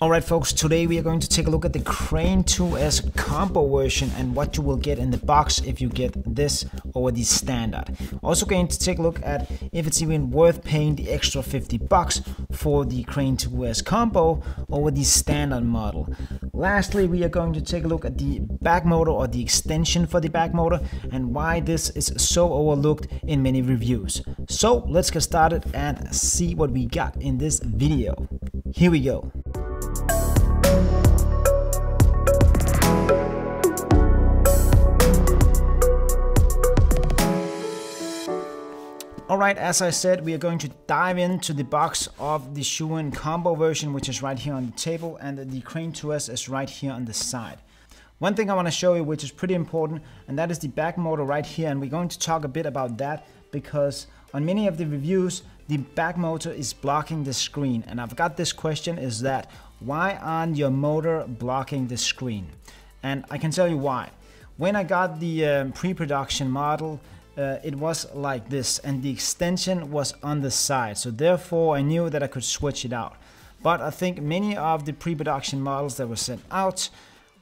Alright folks, today we are going to take a look at the Crane 2S combo version and what you will get in the box if you get this over the standard. Also going to take a look at if it's even worth paying the extra 50 bucks for the Crane 2S combo over the standard model. Lastly, we are going to take a look at the back motor or the extension for the back motor and why this is so overlooked in many reviews. So let's get started and see what we got in this video. Here we go. Alright, as I said, we are going to dive into the box of the Zhiyun combo version, which is right here on the table, and the Crane 2S is right here on the side. One thing I want to show you, which is pretty important, and that is the back motor right here, and we're going to talk a bit about that, because on many of the reviews, the back motor is blocking the screen, and I've got this question, is that, why aren't your motor blocking the screen? And I can tell you why. When I got the um, pre-production model, uh, it was like this and the extension was on the side. So therefore I knew that I could switch it out. But I think many of the pre-production models that were sent out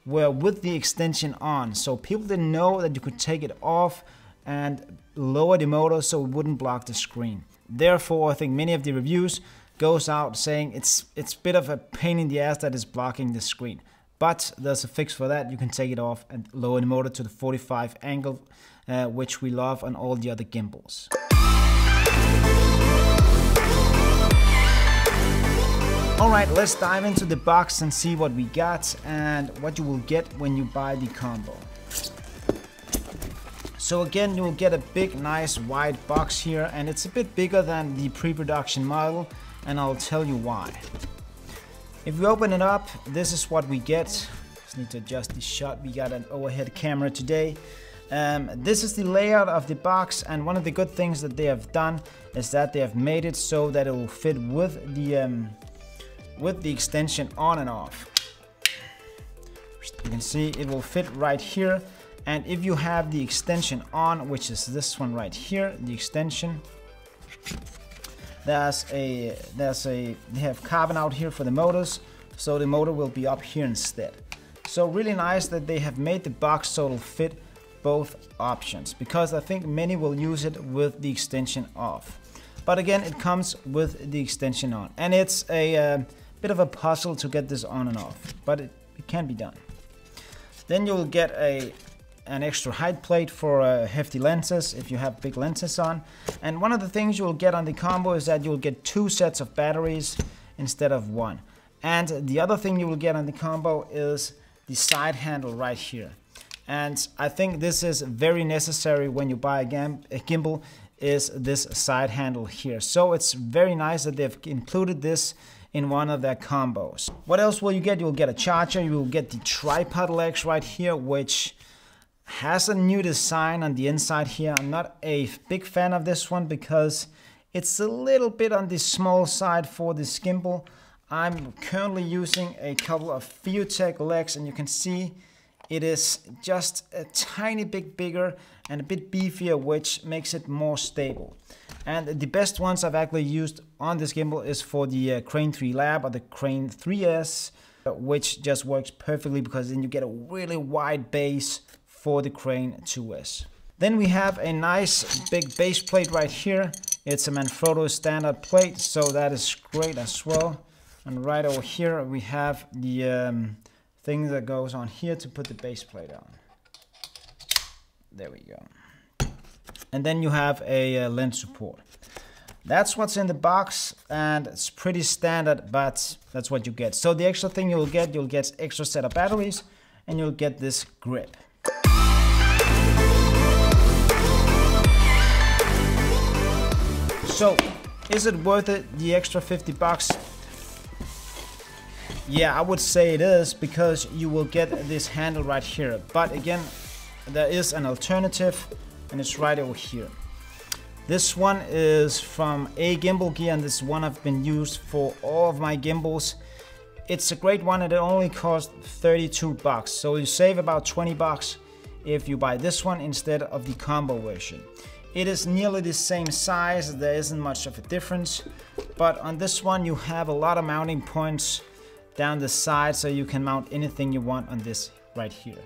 were with the extension on. So people didn't know that you could take it off and lower the motor so it wouldn't block the screen. Therefore I think many of the reviews goes out saying it's it's a bit of a pain in the ass that is blocking the screen but there's a fix for that. You can take it off and lower the motor to the 45 angle, uh, which we love on all the other gimbals. Alright, let's dive into the box and see what we got and what you will get when you buy the combo. So again, you will get a big, nice wide box here and it's a bit bigger than the pre-production model and I'll tell you why. If we open it up, this is what we get. Just need to adjust the shot. We got an overhead camera today. Um, this is the layout of the box and one of the good things that they have done is that they have made it so that it will fit with the um, with the extension on and off. You can see it will fit right here and if you have the extension on, which is this one right here, the extension, there's a there's a they have carbon out here for the motors so the motor will be up here instead. So really nice that they have made the box so it'll fit both options because I think many will use it with the extension off. But again it comes with the extension on and it's a uh, bit of a puzzle to get this on and off but it, it can be done. Then you'll get a an extra height plate for uh, hefty lenses if you have big lenses on. And one of the things you'll get on the combo is that you'll get two sets of batteries instead of one. And the other thing you will get on the combo is the side handle right here. And I think this is very necessary when you buy a, a gimbal is this side handle here. So it's very nice that they've included this in one of their combos. What else will you get? You'll get a charger, you will get the tripod legs right here, which has a new design on the inside here. I'm not a big fan of this one because it's a little bit on the small side for this gimbal. I'm currently using a couple of FeiyuTech legs and you can see it is just a tiny bit bigger and a bit beefier which makes it more stable. And the best ones I've actually used on this gimbal is for the uh, Crane 3 Lab or the Crane 3S which just works perfectly because then you get a really wide base for the Crane 2S. Then we have a nice big base plate right here. It's a Manfrotto standard plate, so that is great as well. And right over here we have the um, thing that goes on here to put the base plate on. There we go. And then you have a uh, lens support. That's what's in the box and it's pretty standard, but that's what you get. So the extra thing you'll get, you'll get extra set of batteries and you'll get this grip. So, is it worth it, the extra 50 bucks? Yeah, I would say it is because you will get this handle right here. But again, there is an alternative and it's right over here. This one is from A Gimbal Gear and this one I've been used for all of my gimbals. It's a great one and it only costs 32 bucks. So you save about 20 bucks if you buy this one instead of the combo version. It is nearly the same size, there isn't much of a difference, but on this one you have a lot of mounting points down the side so you can mount anything you want on this right here.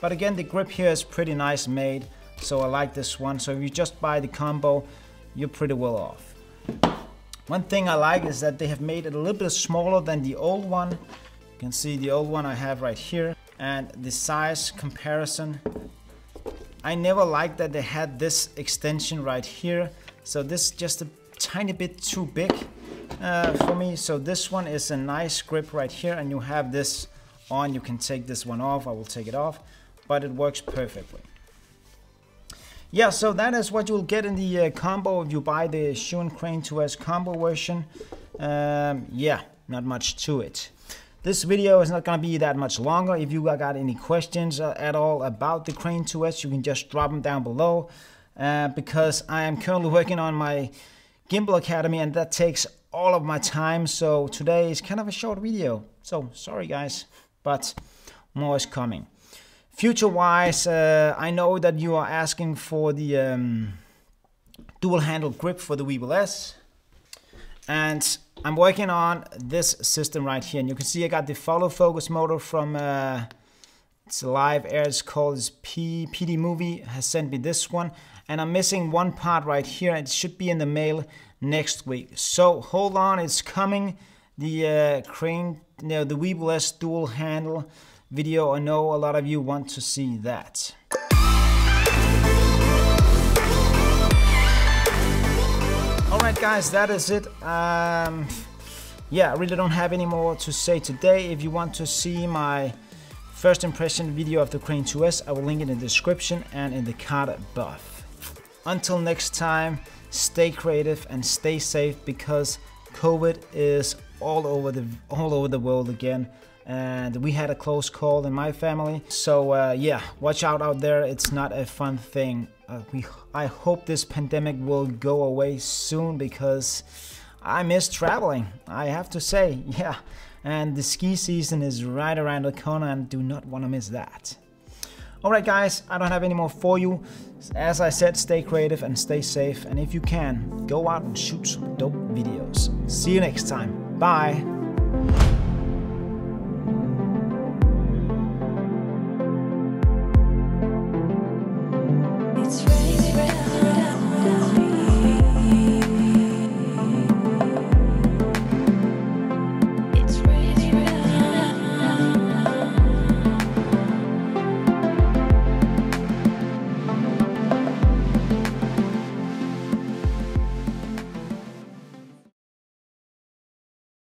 But again, the grip here is pretty nice made, so I like this one. So if you just buy the combo, you're pretty well off. One thing I like is that they have made it a little bit smaller than the old one. You can see the old one I have right here and the size comparison. I never liked that they had this extension right here. So this is just a tiny bit too big uh, for me. So this one is a nice grip right here and you have this on. You can take this one off. I will take it off, but it works perfectly. Yeah, so that is what you'll get in the uh, combo if you buy the Zhiyun Crane 2S combo version. Um, yeah, not much to it. This video is not going to be that much longer. If you got any questions uh, at all about the Crane 2S, you can just drop them down below. Uh, because I am currently working on my Gimbal Academy and that takes all of my time. So today is kind of a short video. So sorry guys, but more is coming. Future-wise, uh, I know that you are asking for the um, dual handle grip for the Weebill S. And I'm working on this system right here. And you can see I got the follow focus motor from uh, it's live air. It's called it's P, PD Movie has sent me this one. And I'm missing one part right here. It should be in the mail next week. So hold on, it's coming. The uh, crane, you know, the Weebill S dual handle video. I know a lot of you want to see that. Alright guys, that is it. Um, yeah, I really don't have any more to say today. If you want to see my first impression video of the Crane 2S, I will link it in the description and in the card above. Until next time, stay creative and stay safe because COVID is all over the all over the world again and we had a close call in my family. So uh, yeah, watch out out there. It's not a fun thing. Uh, we I hope this pandemic will go away soon because I miss traveling. I have to say, yeah. And the ski season is right around the corner and do not want to miss that. Alright guys, I don't have any more for you. As I said, stay creative and stay safe. And if you can, go out and shoot some dope videos. See you next time. Bye.